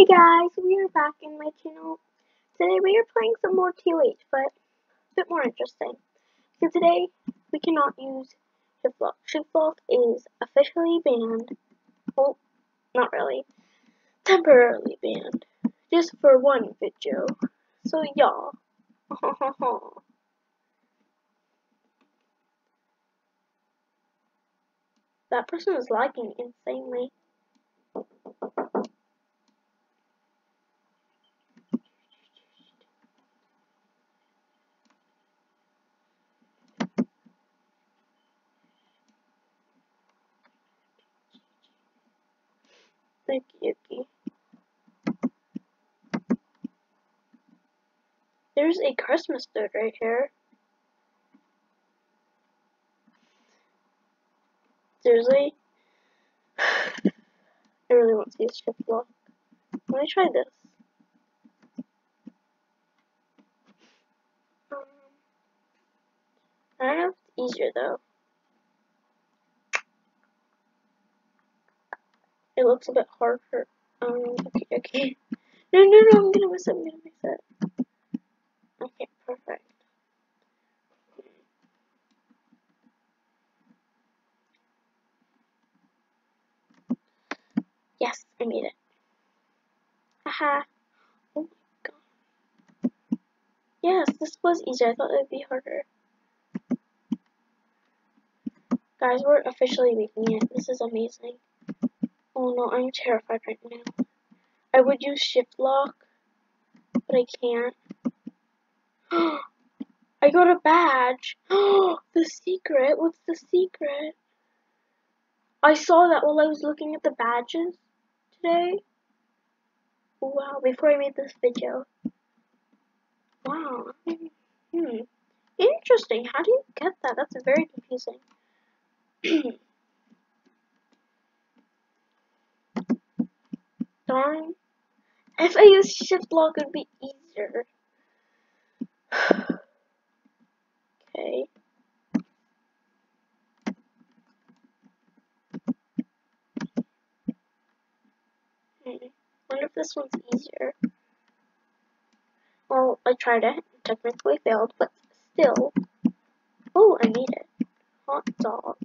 Hey guys, we are back in my channel. Today we are playing some more TOH, but a bit more interesting. So today we cannot use Shift Lock. Shift Lock is officially banned. Well, not really. Temporarily banned. Just for one video. So y'all. that person is lagging insanely. Thank Yuki. There's a Christmas dude right here. Seriously? I really want to use shift lock. Let me try this. Um, I don't know if it's easier though. It looks a bit harder. Um, okay, okay. No, no, no, I'm gonna miss it, I'm gonna miss it. Okay, perfect. Yes, I made it. Haha. Oh my god. Yes, this was easier. I thought it would be harder. Guys, we're officially making it. This is amazing. Oh no, I'm terrified right now. I would use shift lock, but I can't. I got a badge. the secret? What's the secret? I saw that while I was looking at the badges today. Wow, before I made this video. Wow. Hmm. Interesting. How do you get that? That's very confusing. Darn. If I use shift lock, it would be easier. okay. Hmm. wonder if this one's easier. Well, I tried it. Technically failed, but still. Oh, I made it. Hot dog.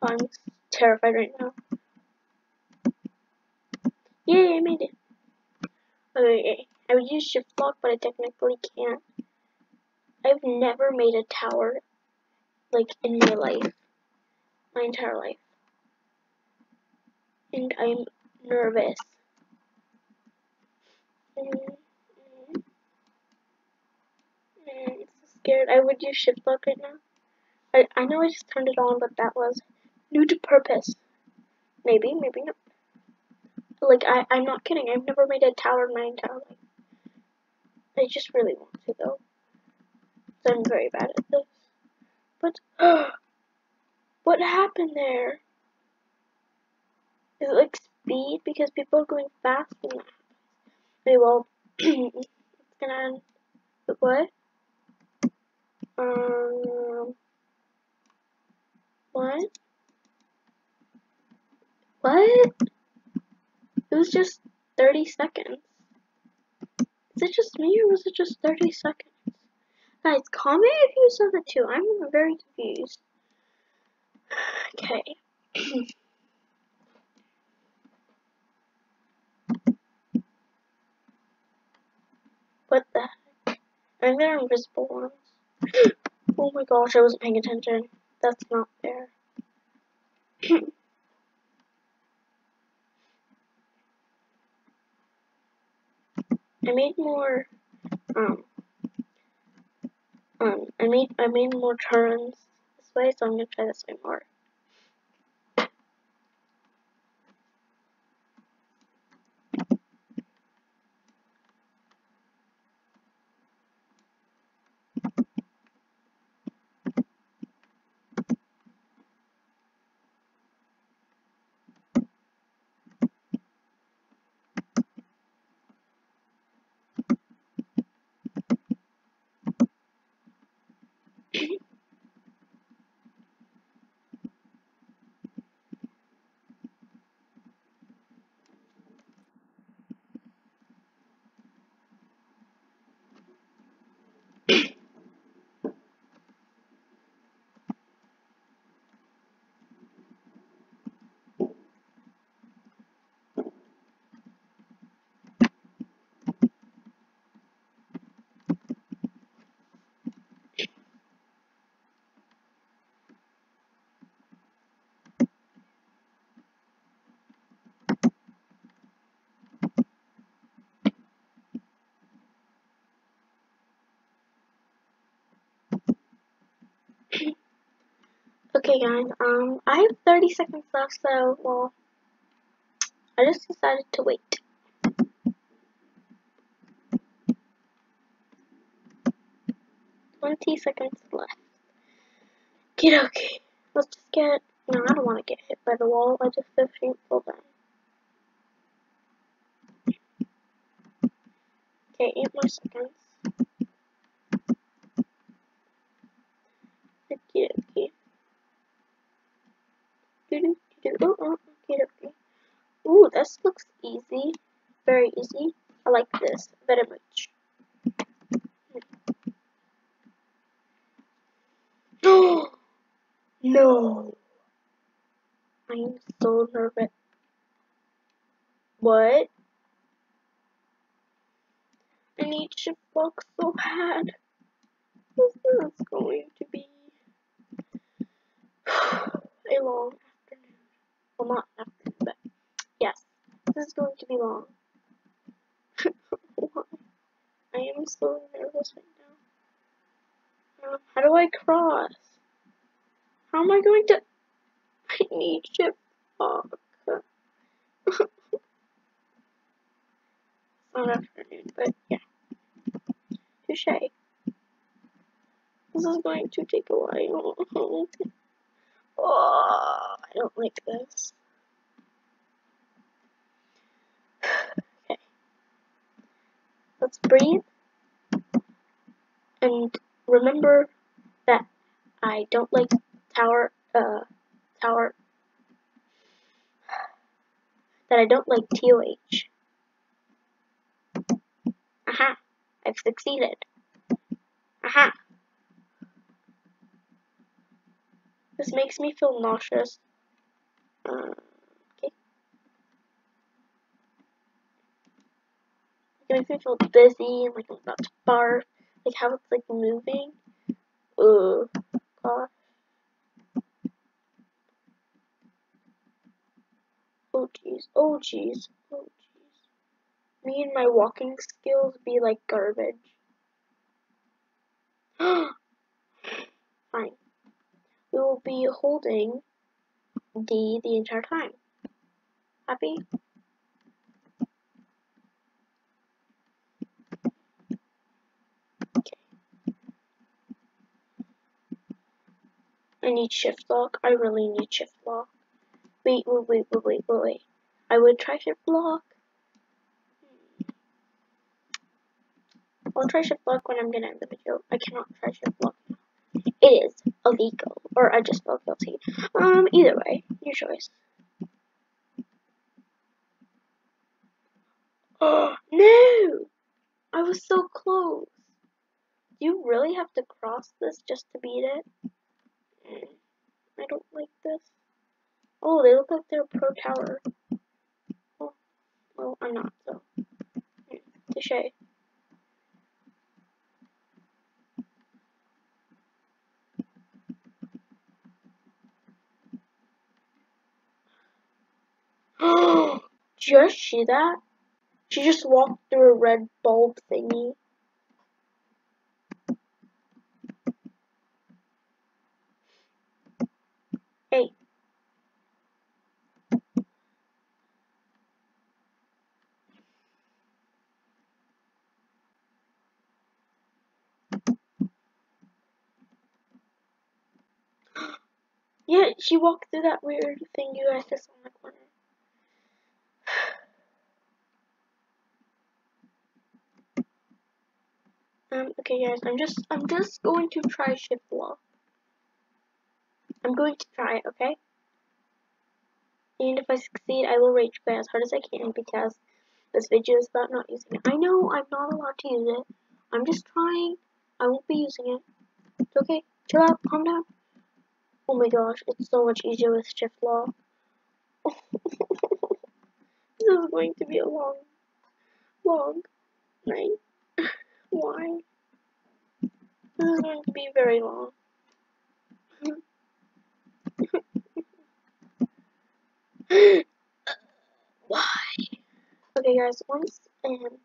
I'm terrified right now. Yay, I made it. Okay, I would use shift lock, but I technically can't. I've never made a tower, like, in my life. My entire life. And I'm nervous. Mm, mm, mm, I'm scared. I would use shift lock right now. I, I know I just turned it on, but that was new to purpose. Maybe, maybe not. Like, I, I'm not kidding. I've never made a tower in my entire life. I just really want to, though. I'm very bad at this. But, what happened there? Is it like speed? Because people are going fast in that. Okay, well, it's gonna end. What? Um, what? What? It was just 30 seconds. Is it just me or was it just 30 seconds? Guys, comment if you saw that too. I'm very confused. Okay. what the heck? Are there invisible ones? oh my gosh, I wasn't paying attention. That's not fair. I made more um um I made I made more turns this way, so I'm gonna try this way more. Okay guys, um, I have 30 seconds left, so, well, I just decided to wait. Twenty seconds left. Get okay. Let's just get. No, I don't want to get hit by the wall. I just feel shameful then. Okay, eight more seconds. Okay, okay. Do do do. Oh, okay, okay. Ooh, this looks easy. Very easy. I like this very much. No! I am so nervous. What? I need to walk so bad. This is going to be a long. Well, not afternoon, but yes, this is going to be long. I am so nervous right now. Um, how do I cross? How am I going to? I need shift lock. not afternoon, but yeah. Touche. This is going to take a while. oh, I don't like this. okay. Let's breathe. And remember that I don't like tower, uh, tower, that I don't like TOH. Aha, I've succeeded. Aha. This makes me feel nauseous. It makes me feel dizzy and like I'm about to barf. Like how it's like moving. Ugh. Gosh. Oh jeez. Oh jeez. Oh jeez. Me and my walking skills be like garbage. Fine. We will be holding D the entire time. Happy? Okay. I need shift lock. I really need shift lock. Wait, wait, wait, wait, wait, wait, wait. I would try shift lock. I'll try shift lock when I'm gonna end the video. I cannot try shift lock is illegal, or I just felt guilty. Um, either way, your choice. Oh, no! I was so close. Do you really have to cross this just to beat it? Mm, I don't like this. Oh, they look like they're pro tower. Oh, well, I'm not, so. Mm, touche. You guys see that? She just walked through a red bulb thingy. Hey. Yeah, she walked through that weird thing you guys just saw the corner. Um, okay guys, I'm just, I'm just going to try shift lock. I'm going to try it, okay? And if I succeed, I will rage quit as hard as I can because this video is about not using it. I know I'm not allowed to use it. I'm just trying. I won't be using it. It's okay. Chill out. Calm down. Oh my gosh, it's so much easier with shift lock. This is going to be a long long night. Why? This is going to be very long. Why? Okay guys, once um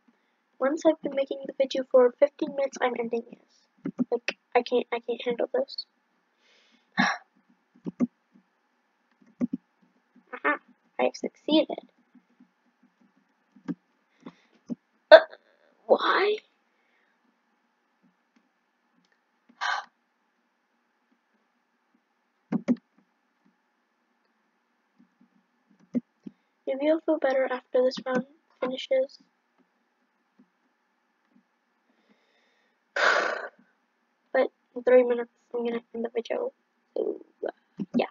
once I've been making the video for 15 minutes, I'm ending this. Like I can't I can't handle this. Uh-huh, Aha, I've succeeded. why? Maybe you'll feel better after this round finishes. but in three minutes, I'm gonna end the video. So, yeah.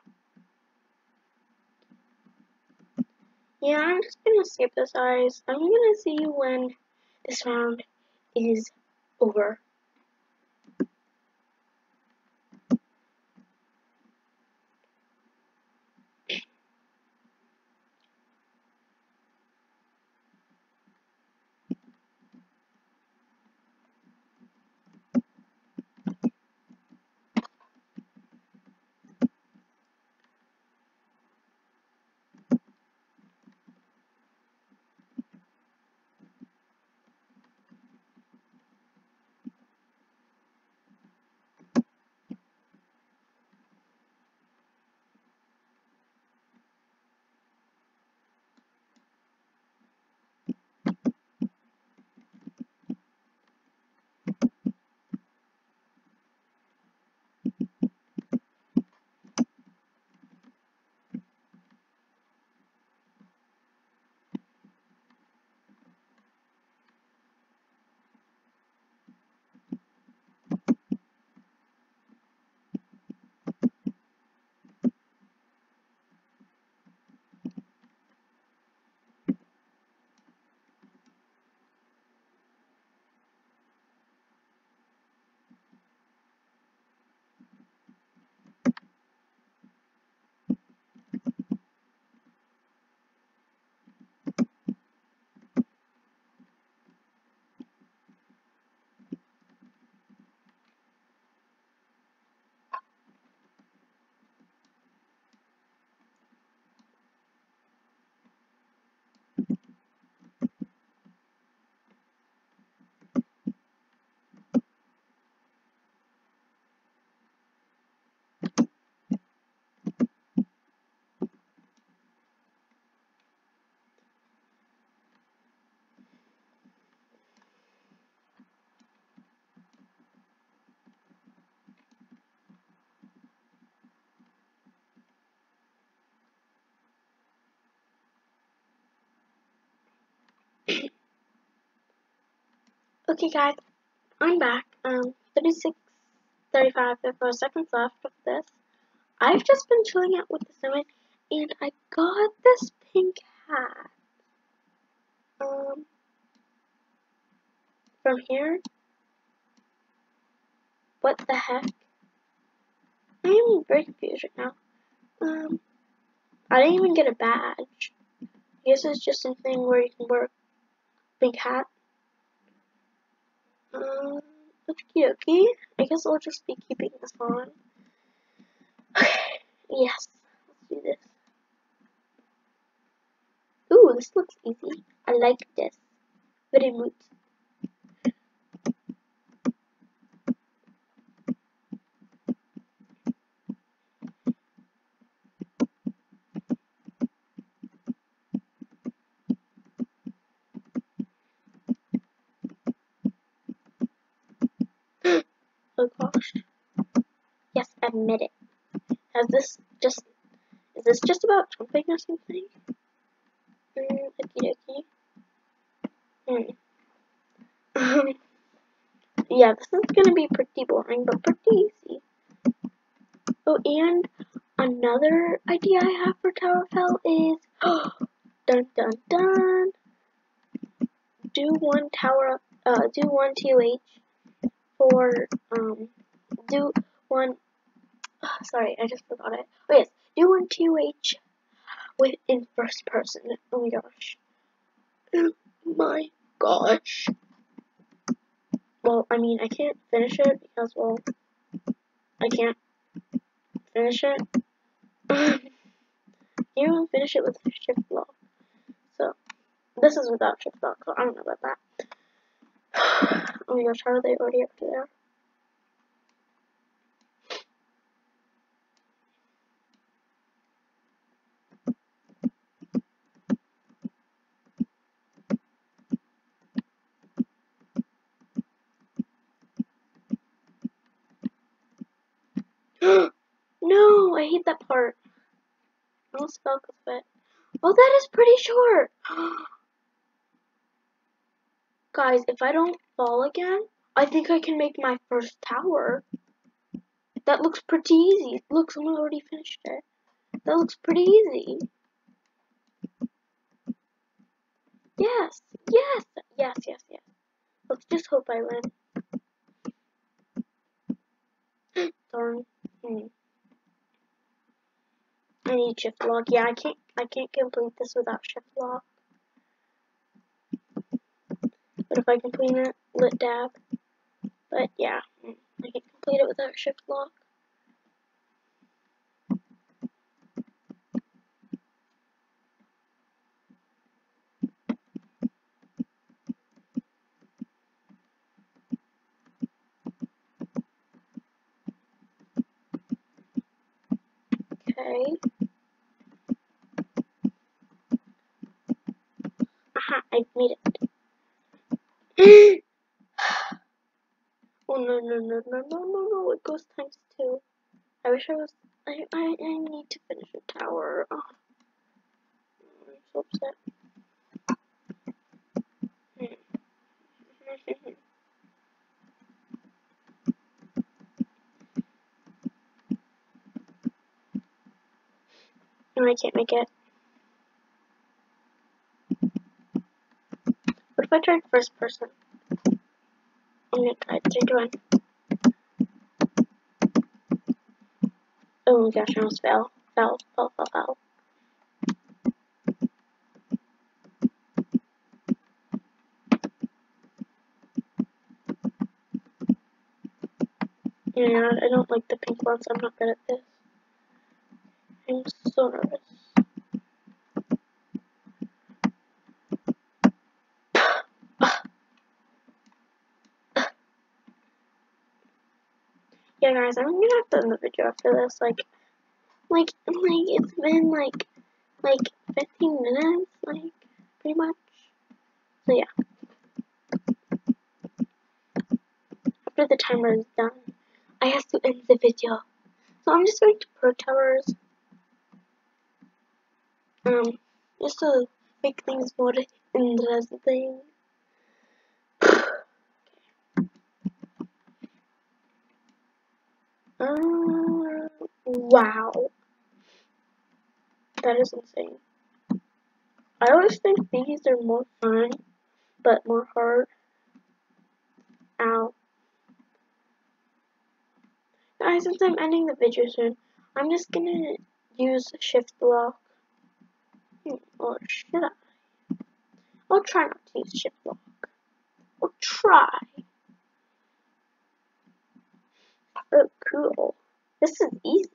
Yeah, I'm just gonna skip this, guys. I'm gonna see you when this round is over. Okay guys, I'm back. Um, 36, 35, 34 seconds left of this. I've just been chilling out with the snowman, and I got this pink hat. Um, from here. What the heck? I'm very confused right now. Um, I didn't even get a badge. I guess it's just something where you can wear big hat. Um, okie dokie. I guess I'll just be keeping this on. Yes, let's do this. Ooh, this looks easy. I like this. Very much. Oh gosh. Yes, admit it. Has this just is this just about jumping or something? Mm, okie dokie. Hmm. Yeah, this is gonna be pretty boring, but pretty easy. Oh, and another idea I have for Tower of Hell is dun dun dun. Do one tower, uh, do one TOH for um do one sorry I just forgot it. Oh yes. Do one TOH with in first person? Oh my gosh. Oh my gosh. Well I mean I can't finish it because well. I can't finish it. You don't finish it with shift lock so this is without shift lock so I don't know about that. Oh my gosh how are they already up to there that part. I almost fell it. Oh, that is pretty short. Guys, if I don't fall again, I think I can make my first tower. That looks pretty easy. Look, someone already finished it. That looks pretty easy. Yes, yes, yes, yes, yes. Let's just hope I win. Darn. Hmm. I need shift lock. Yeah, I can't I can't complete this without shift lock. But if I complete it, lit dab. But yeah, I can't complete it without shift lock. Okay. Aha, I made it. oh no no no no no no no! It goes times two. I wish I was. I I I need to finish a tower. Oh. I'm so upset. No, I can't make it. What if I tried first person? I'm gonna try three to one. Oh my gosh, I almost fell. Fell, fell, fell, fell. Yeah, I don't like the pink ones. I'm not good at this. I'm so nervous. yeah, guys, I'm gonna have to end the video after this. Like, like, like, it's been like, like 15 minutes, like, pretty much. So yeah. After the timer is done, I have to end the video. So I'm just going to pro towers um, just to make things more interesting. Um, wow. That is insane. I always think these are more fun, but more hard. Ow. Guys, since I'm ending the video soon, I'm just gonna use shift lock or should I? I'll try not to use shift lock. I'll try. Oh, cool. This is easy.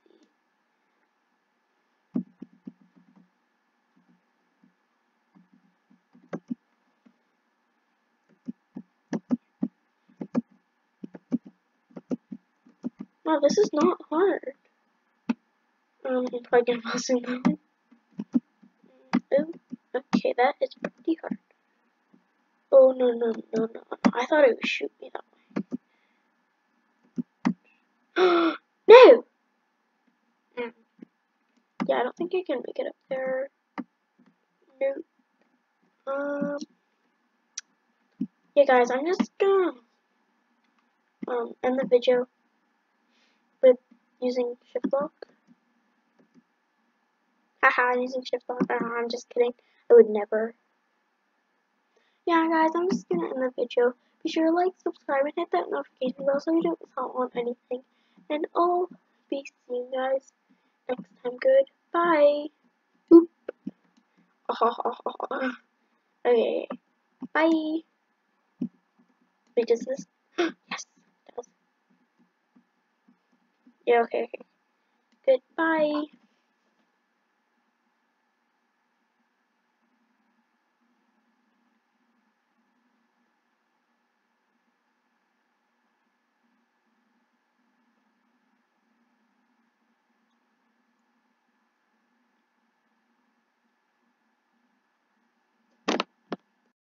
Wow, this is not hard. Um, pass in that one. Oh, okay, that is pretty hard. Oh, no, no, no, no, I thought it would shoot me that way. no! Mm. Yeah, I don't think I can make it up there. Nope. Um, yeah, guys, I'm just gonna um, end the video with using shift lock. Haha, I'm using shift lock. Uh, I'm just kidding. I would never. Yeah, guys, I'm just gonna end the video. Be sure to like, subscribe, and hit that notification bell so you don't miss out on anything. And I'll be seeing you guys next time. Goodbye. Boop. Okay. Bye. Wait, does this? yes. Yeah, okay.